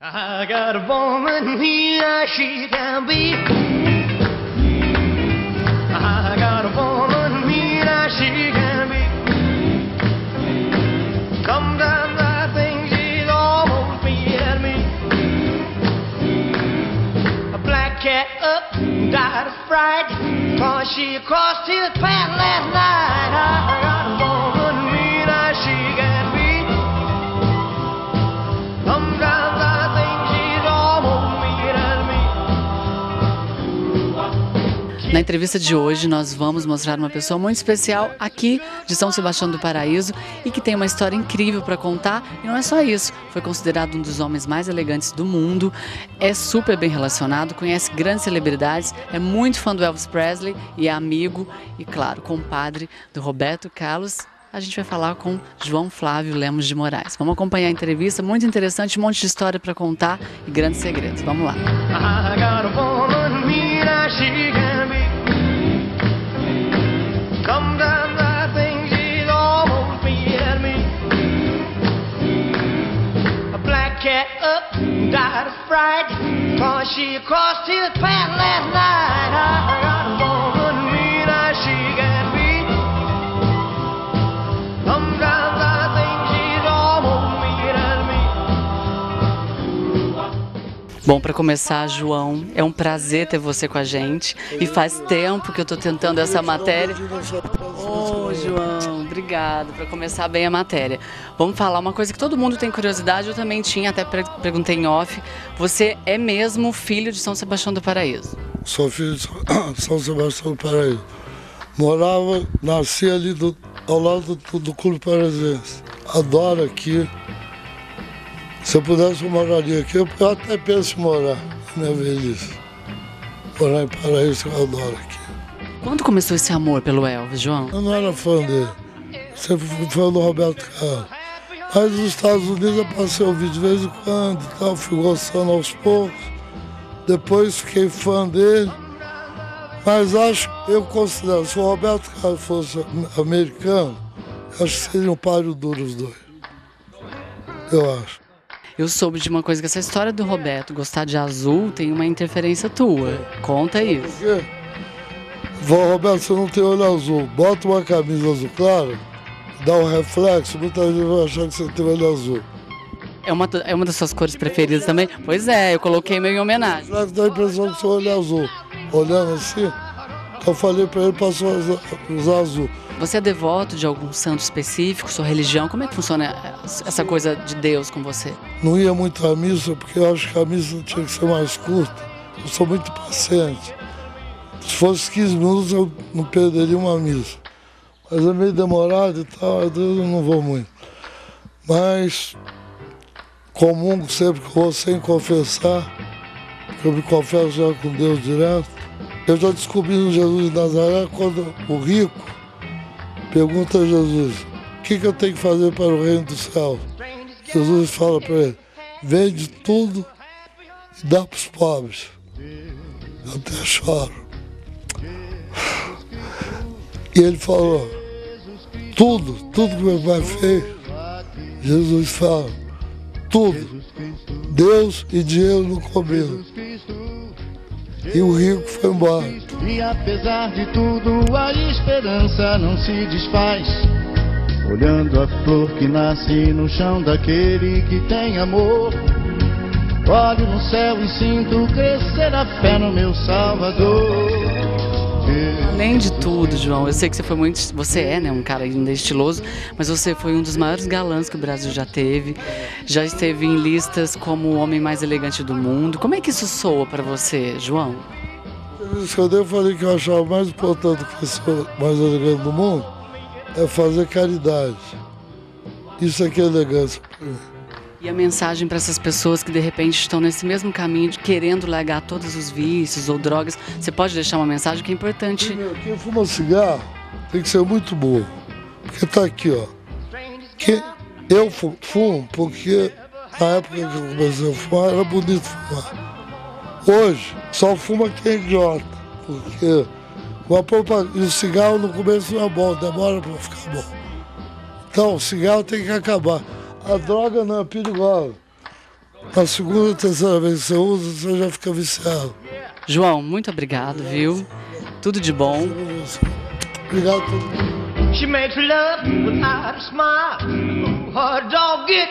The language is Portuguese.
I got a woman here, she can be. I got a woman she can be. Sometimes I think she's almost me. A black cat up, died of fright, cause she crossed his path last night. I got a woman Na entrevista de hoje, nós vamos mostrar uma pessoa muito especial aqui de São Sebastião do Paraíso e que tem uma história incrível para contar. E não é só isso, foi considerado um dos homens mais elegantes do mundo, é super bem relacionado, conhece grandes celebridades, é muito fã do Elvis Presley e é amigo e, claro, compadre do Roberto Carlos. A gente vai falar com João Flávio Lemos de Moraes. Vamos acompanhar a entrevista, muito interessante, um monte de história para contar e grandes segredos. Vamos lá. Cat up, died of fright, cause she crossed his path last night. I got a woman here, she can be. Sometimes I think she's almost beat me. Bom, para começar, João, é um prazer ter você com a gente. E faz tempo que eu estou tentando essa matéria. Ô, João, obrigado. Para começar bem a matéria. Vamos falar uma coisa que todo mundo tem curiosidade, eu também tinha, até perguntei em off. Você é mesmo filho de São Sebastião do Paraíso? Sou filho de São- São Sebastião do Paraíso. Morava, nasci ali do, ao lado do, do Clube Paraisense. Adoro aqui. Se eu pudesse, eu moraria aqui. Eu eu até penso em morar, na minha velhice. Morar em Paraíso, eu adoro aqui. Quando começou esse amor pelo Elvis, João? Eu não era fã dele. Fui fã do Roberto Carlos. Mas nos Estados Unidos eu passei a ouvir de vez em quando e tal, fui gostando aos poucos. Depois fiquei fã dele. Mas acho, eu considero, se o Roberto Carlos fosse americano, acho que seria um páreo duro os dois. Eu acho. Eu soube de uma coisa, que essa história do Roberto gostar de azul tem uma interferência tua. Conta isso. Por quê? Vó, Roberto, você não tem olho azul. Bota uma camisa azul clara, dá um reflexo, muita gente vai achar que você tem olho azul. É uma, é uma das suas cores preferidas também? Pois é, eu coloquei meio em homenagem. Reflexo dá a impressão que seu olho é azul. Olhando assim, eu falei pra ele, passou usar azul. Você é devoto de algum santo específico, sua religião? Como é que funciona essa coisa de Deus com você? Não ia muito à missa, porque eu acho que a missa tinha que ser mais curta. Eu sou muito paciente. Se fosse 15 minutos, eu não perderia uma missa. Mas é meio demorado e tal, eu não vou muito. Mas comungo sempre que vou sem confessar, eu me confesso já com Deus direto. Eu já descobri no Jesus de Nazaré quando o rico pergunta a Jesus, o que, que eu tenho que fazer para o reino dos céus? Jesus fala para ele, vende tudo e dá para os pobres. Eu até choro. E ele falou, tudo, tudo que meu pai fez, Jesus fala, tudo. Deus e dinheiro não combinam. E o rico foi embora. E apesar de tudo, a esperança não se desfaz. Olhando a flor que nasce no chão daquele que tem amor. Olho no céu e sinto crescer a fé no meu Salvador. Além de tudo, João, eu sei que você foi muito. Você é, né, um cara ainda estiloso, mas você foi um dos maiores galãs que o Brasil já teve. Já esteve em listas como o homem mais elegante do mundo. Como é que isso soa pra você, João? Que eu falei que eu achava mais importante que ser mais elegante do mundo é fazer caridade. Isso aqui é elegância para mim. E a mensagem para essas pessoas que de repente estão nesse mesmo caminho, de querendo largar todos os vícios ou drogas, você pode deixar uma mensagem que é importante. Quem fuma cigarro tem que ser muito burro. Porque tá aqui, ó. Que eu fu- fumo porque na época que eu comecei a fumar era bonito fumar. Hoje só fuma quem é idiota. Porque uma o cigarro no começo não é bom, demora para ficar bom. Então o cigarro tem que acabar. A droga não é perigosa. Na segunda, terceira vez que você usa, você já fica viciado. João, muito obrigado, viu? Tudo de bom. Obrigado a todo mundo. She makes love without a smile. Her dog get